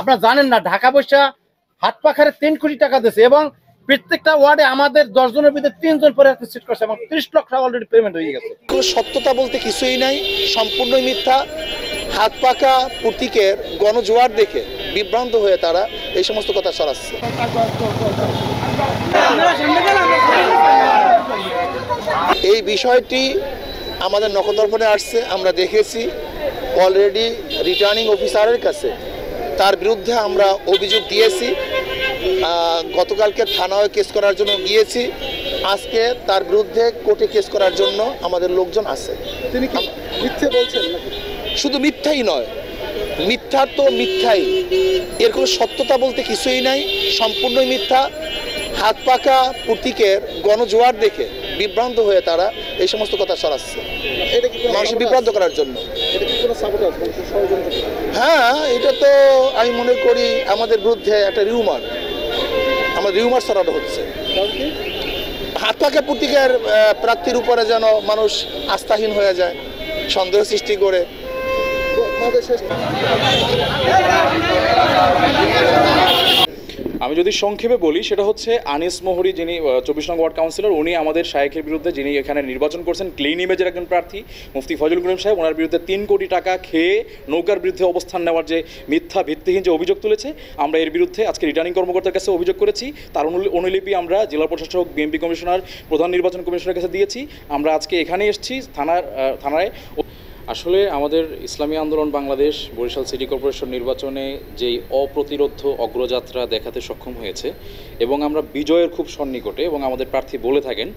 আপনারা জানেন না, ঢাকা পয়সা হাত পাখারে তিন কোটি টাকা দিয়েছে এবং প্রত্যেকটা ওয়ার্ডে আমাদের দশ জনের ভিতরে তিনজন পরে সিট করছে এবং ত্রিশ লক্ষ টাকা অলরেডি পেমেন্ট হয়ে গেছে। কোনো সত্যতা বলতে কিছুই নাই, সম্পূর্ণই মিথ্যা। হাত পাকা প্রতীকের গণজোয়ার দেখে বিভ্রান্ত হয়ে তারা এই সমস্ত কথা ছড়াচ্ছে। এই বিষয়টি আমাদের নখদর্পণে আসছে, আমরা দেখেছি। অলরেডি রিটার্নিং অফিসারের কাছে তার বিরুদ্ধে আমরা অভিযোগ দিয়েছি। গতকালকে থানায় কেস করার জন্য গিয়েছি। আজকে তার বিরুদ্ধে কোর্টে কেস করার জন্য আমাদের লোকজন আছে। তিনি কি মিথ্যে বলছেন শুধু মিথ্যাই নয় মিথ্যা তো মিথ্যাই। এর কোনো সত্যতা বলতে কিছুই নাই সম্পূর্ণই মিথ্যা। হাত পাকা প্রতীকের গণজোয়ার দেখে বিভ্রান্ত হয়ে তারা এই সমস্ত কথা মানুষকে সাবোটাজ? বিভ্রান্ত করার জন্য। হ্যাঁ এটা তো আমি মনে করি আমাদের বিরুদ্ধে একটা রিউমার আমার রিউমার ছড়ানো হচ্ছে। কারণ হাত পাকা প্রতীকের প্রার্থীর উপরে যেন মানুষ আস্থাহীন হয়ে যায় সন্দেহ সৃষ্টি করে। আমাদের শেষ আমি যদি সংক্ষেপে বলি, সেটা হচ্ছে আনিস মোহরি যিনি চব্বিশ নং ওয়ার্ড কাউন্সিলর, উনি আমাদের শায়েখের বিরুদ্ধে যিনি এখানে নির্বাচন করছেন, ক্লিন ইমেজের একজন প্রার্থী, মুফতি ফজল করিম সাহেব, ওনার বিরুদ্ধে তিন কোটি টাকা খেয়ে নৌকার বিরুদ্ধে অবস্থান নেওয়ার যে মিথ্যা, ভিত্তিহীন যে অভিযোগ তুলেছে, আমরা এর বিরুদ্ধে আজকে রিটার্নিং কর্মকর্তার কাছে অভিযোগ করেছি। তার অনুলিপি আমরা জেলা প্রশাসক বিএমপি কমিশনার, প্রধান নির্বাচন কমিশনারের কাছে দিয়েছি। আমরা আজকে এখানে এসেছি, থানার থানায় আসলে আমাদের ইসলামী আন্দোলন বাংলাদেশ, বরিশাল সিটি কর্পোরেশন নির্বাচনে যেই অপ্রতিরোধ অগ্রযাত্রা দেখাতে সক্ষম হয়েছে এবং আমরা বিজয়ের খুব সন্নিকটে এবং আমাদের প্রার্থী বলে থাকেন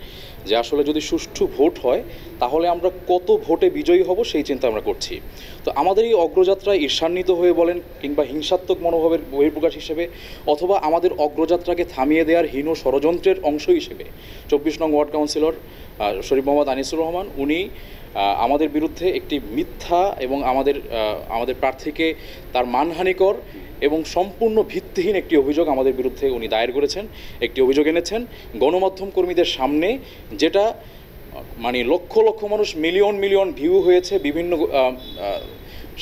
যে আসলে যদি সুষ্ঠু ভোট হয়, তাহলে আমরা কত ভোটে বিজয়ী হব সেই চিন্তা আমরা করছি। তো আমাদের এই অগ্রযাত্রায় ঈর্ষান্বিত হয়ে বলেন কিংবা হিংসাত্মক মনোভাবের বহির্প্রকাশ হিসেবে অথবা আমাদের অগ্রযাত্রাকে থামিয়ে দেওয়ার হীন ষড়যন্ত্রের অংশ হিসেবে, চব্বিশ নং ওয়ার্ড কাউন্সিলর শরীফ মোহাম্মদ আনিসুর রহমান, উনি আমাদের বিরুদ্ধে একটি মিথ্যা এবং আমাদের আমাদের প্রার্থীকে তার মানহানিকর এবং সম্পূর্ণ ভিত্তিহীন একটি অভিযোগ আমাদের বিরুদ্ধে উনি দায়ের করেছেন, একটি অভিযোগ এনেছেন গণমাধ্যম কর্মীদের সামনে, যেটা মানে লক্ষ লক্ষ মানুষ, মিলিয়ন মিলিয়ন ভিউ হয়েছে বিভিন্ন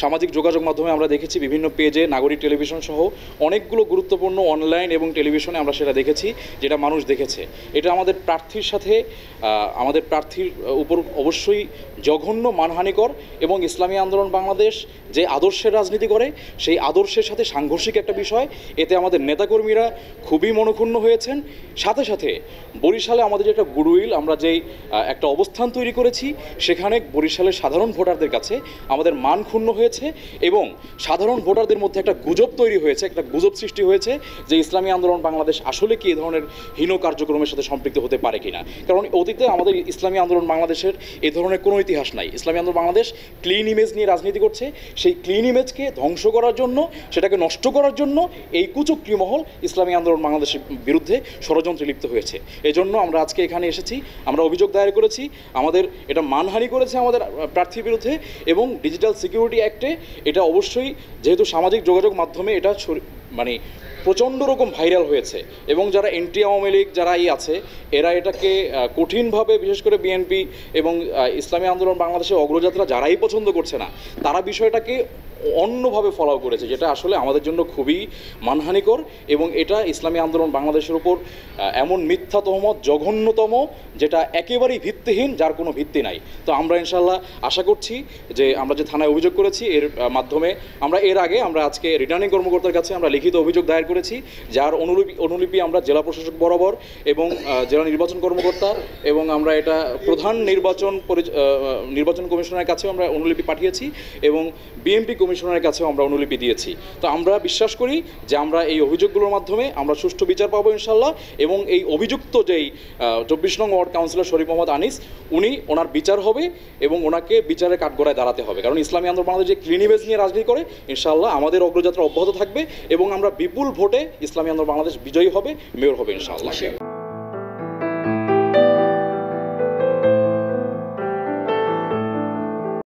সামাজিক যোগাযোগ মাধ্যমে আমরা দেখেছি বিভিন্ন পেজে নাগরিক টেলিভিশন সহ অনেকগুলো গুরুত্বপূর্ণ অনলাইন এবং টেলিভিশনে আমরা সেটা দেখেছি, যেটা মানুষ দেখেছে। এটা আমাদের প্রার্থীর সাথে আমাদের প্রার্থীর উপর অবশ্যই জঘন্য মানহানিকর এবং ইসলামী আন্দোলন বাংলাদেশ যে আদর্শের রাজনীতি করে, সেই আদর্শের সাথে সাংঘর্ষিক একটা বিষয়। এতে আমাদের নেতাকর্মীরা খুবই মনক্ষুণ্ণ হয়েছেন। সাথে সাথে বরিশালে আমাদের যে একটা গুডউইল আমরা যেই একটা অবস্থান তৈরি করেছি, সেখানে বরিশালের সাধারণ ভোটারদের কাছে আমাদের মান ক্ষুণ্ণ হয়েছে এবং সাধারণ ভোটারদের মধ্যে একটা গুজব তৈরি হয়েছে, একটা গুজব সৃষ্টি হয়েছে যে ইসলামী আন্দোলন বাংলাদেশ আসলে কি এই ধরনের হীন কার্যক্রমের সাথে সম্পৃক্ত হতে পারে কিনা। কারণ অতীতে আমাদের ইসলামী আন্দোলন বাংলাদেশের এ ধরনের কোনো ইতিহাস নাই। ইসলামী আন্দোলন বাংলাদেশ ক্লিন ইমেজ নিয়ে রাজনীতি করছে। সেই ক্লিন ইমেজকে ধ্বংস করার জন্য, সেটাকে নষ্ট করার জন্য এই কুচক্রী মহল ইসলামী আন্দোলন বাংলাদেশের বিরুদ্ধে ষড়যন্ত্রে লিপ্ত হয়েছে। এজন্য আমরা আজকে এখানে এসেছি, আমরা অভিযোগ দায়ের করেছি, আমাদের এটা মানহানি করেছে আমাদের প্রার্থীর বিরুদ্ধে এবং ডিজিটাল সিকিউরিটি অ্যাক্টে এটা অবশ্যই যেহেতু সামাজিক যোগাযোগ মাধ্যমে এটা মানে প্রচণ্ড রকম ভাইরাল হয়েছে এবং যারা এনটি আওয়ামী লীগ যারা এই আছে, এরা এটাকে কঠিনভাবে বিশেষ করে বিএনপি এবং ইসলামী আন্দোলন, বাংলাদেশের অগ্রযাত্রা যারাই পছন্দ করছে না, তারা বিষয়টাকে অন্যভাবে ফলো করেছে, যেটা আসলে আমাদের জন্য খুবই মানহানিকর এবং এটা ইসলামী আন্দোলন বাংলাদেশের উপর এমন মিথ্যা তহমত, জঘন্যতম, যেটা একেবারেই ভিত্তিহীন, যার কোনো ভিত্তি নাই। তো আমরা ইনশাল্লাহ আশা করছি যে আমরা যে থানায় অভিযোগ করেছি, এর মাধ্যমে আমরা এর আগে আমরা আজকে রিটার্নিং কর্মকর্তার কাছে আমরা লিখিত অভিযোগ দায়ের করেছি, যার অনুলিপি অনুলিপি আমরা জেলা প্রশাসক বরাবর এবং জেলা নির্বাচন কর্মকর্তা এবং আমরা এটা প্রধান নির্বাচন নির্বাচন কমিশনের কাছেও আমরা অনুলিপি পাঠিয়েছি এবং বিএমপি কমিশনারের কাছেও আমরা অনুলিপি দিয়েছি। তো আমরা বিশ্বাস করি যে আমরা এই অভিযোগগুলোর মাধ্যমে আমরা সুষ্ঠু বিচার পাবো ইনশাল্লাহ এবং এই অভিযুক্ত যেই চব্বিশ নং ওয়ার্ড কাউন্সিলর শরীফ মোহাম্মদ আনিস, উনি ওনার বিচার হবে এবং ওনাকে বিচারের কাঠগড়ায় দাঁড়াতে হবে। কারণ ইসলামী আন্দোলন বাংলাদেশ যে ক্লিনিবেজ নিয়ে রাজনীতি করে ইনশাল্লাহ আমাদের অগ্রযাত্রা অব্যাহত থাকবে এবং আমরা বিপুল ভোটে ইসলামী আন্দোলন বাংলাদেশ বিজয়ী হবে মেয়র হবে ইনশাআল্লাহ।